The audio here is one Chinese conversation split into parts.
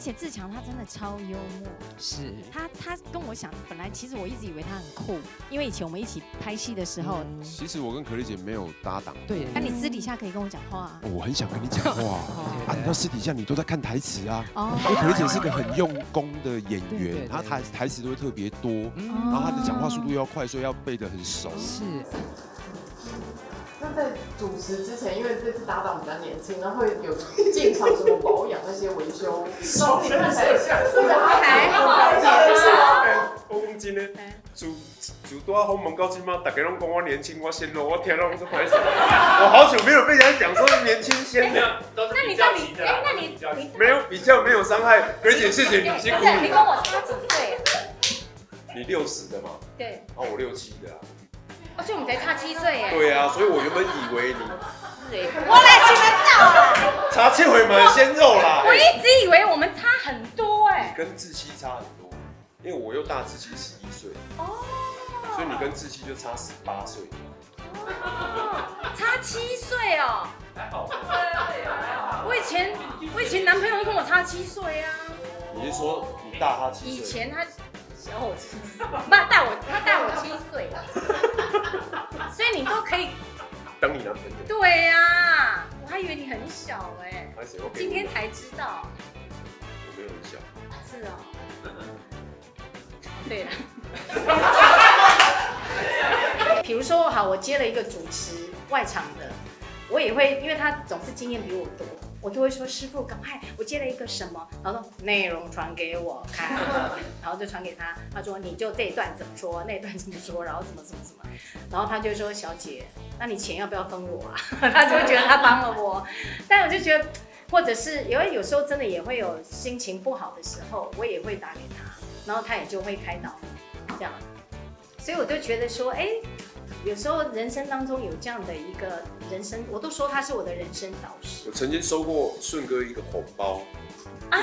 而且志强他真的超幽默，是，他他跟我想，本来其实我一直以为他很酷，因为以前我们一起拍戏的时候，其实我跟可丽姐没有搭档，对，那你私底下可以跟我讲话啊。我很想跟你讲话 啊，你知道私底下你都在看台词啊，哦因为可丽姐是个很用功的演员，她台台词都会特别多，嗯然后她的讲话速度要快，所以要背得很熟。是，那在主持之前，因为这次搭档比较年轻，然后会有进场什么保养那些维修，然后你看起来这个还好，我讲真的，自自拄啊访问到即马，大家拢讲我年轻，我鲜肉，我天拢是歹势。我好久没有被人家讲说年轻鲜肉，那你到底，哎，那你你没有比较，没有伤害，而且谢谢你辛苦你你跟。我差几岁啊？你六十的嘛，对，啊我六七的啊。而且我们才差七岁耶。对啊，所以我原本以为你我来知道了，差七回蛮鲜肉啦。我一直以为我们差很多你哎。跟志熙差很多，因为我又大志熙十一岁，哦，所以你跟志熙就差十八岁。哦，差七岁哦。还好我以前我以前男朋友都跟我差七岁啊。你是说你大他七岁？以前他小我七岁，不大我他大我你男朋友？对呀、我还以为你很小哎、还是我今天才知道。我没有很小。是哦。对了。比如说，好，我接了一个主持外场的，我也会，因为他总是经验比我多，我就会说师傅，赶快，我接了一个什么，然后说内容传给我看，然后就传给他，他说你就这一段怎么说，那一段怎么说，然后怎么怎么怎么，然后他就说小姐，那你钱要不要分我啊？他就会觉得他帮了我，但我就觉得。或者是因为有时候真的也会有心情不好的时候，我也会打给他，然后他也就会开导这样。所以我就觉得说，哎，有时候人生当中有这样的一个人生，我都说他是我的人生导师。我曾经收过顺哥一个红包，啊。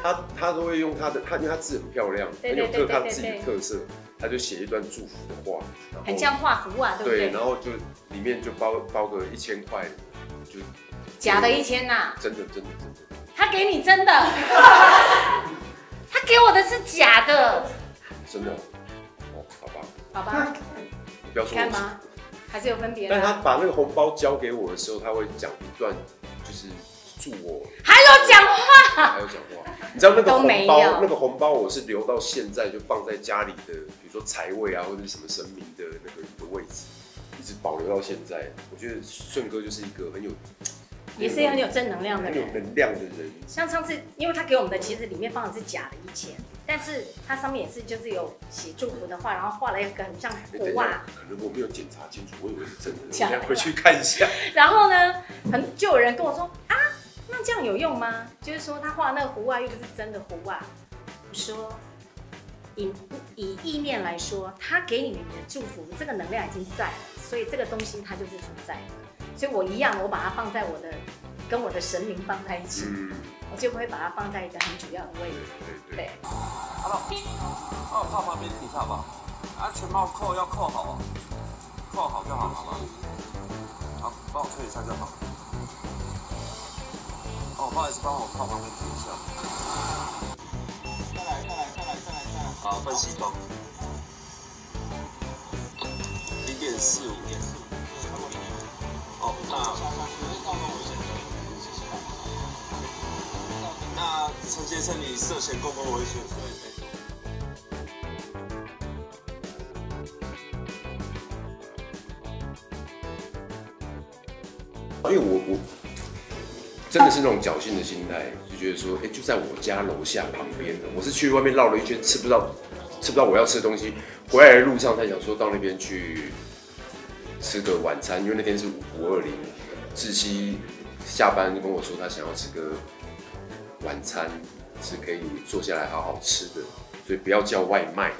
他他都会用他的，他因为他字很漂亮，对很有特他自己的特色，他就写一段祝福的话，很像画符啊，对不对，对？然后就里面就包包个一千块，就假的一千呐、真的真的真的，他给你真的，他给我的是假的，真的，哦，好吧，好吧？你不要说我是，看吗？还是有分别但他。把那个红包交给我的时候，他会讲一段，就是祝我还有讲话，还有讲话，你知道那个红包，那个红包我是留到现在就放在家里的，比如说财位啊，或者是什么神明的那个的位置，一直保留到现在。我觉得顺哥就是一个很有，也是很有正能量的很有。能量的人。像上次，因为他给我们的其实里面放的是假的一千，但是它上面也是就是有写祝福的话，然后画了一个很像哎等一符袜，，可能我没有检查清楚，我以为是真的，我回去看一下。然后呢，很就有人跟我说啊，那这样有用吗？就是说他画那个符袜又不是真的符袜。我说以以意念来说，他给你们的祝福，这个能量已经在了，所以这个东西它就是存在的。所以我一样，我把它放在我的跟我的神明放在一起，嗯，我就不会把它放在一个很主要的位置。对对对。对，哦，靠旁边底下吧。安全帽扣要扣好哦，扣好就好，好吗？好，帮我吹一下就好。哦，不好意思，帮我靠旁边停一下。再来，再来，再来，再来，再来。好，分析懂。零点四五陈先生，你涉嫌公共危险，所以。因为我我真的是那种侥幸的心态，就觉得说，哎、就在我家楼下旁边。我是去外面绕了一圈，吃不到吃不到我要吃的东西，回来的路上才想说到那边去吃个晚餐，因为那天是五五二零，志熙下班就跟我说他想要吃个晚餐，是可以坐下来好好吃的，所以不要叫外卖。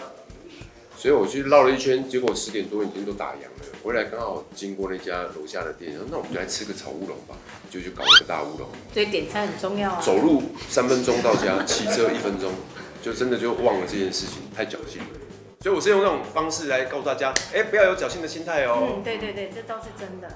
所以我去绕了一圈，结果十点多已经都打烊了。回来刚好经过那家楼下的店，然后那我们就来吃个炒乌龙吧，就去搞一个大乌龙。所以点餐很重要啊。走路三分钟到家，骑车一分钟，就真的就忘了这件事情，太侥幸了。所以我是用那种方式来告诉大家，哎、不要有侥幸的心态哦。嗯，对对对，这倒是真的。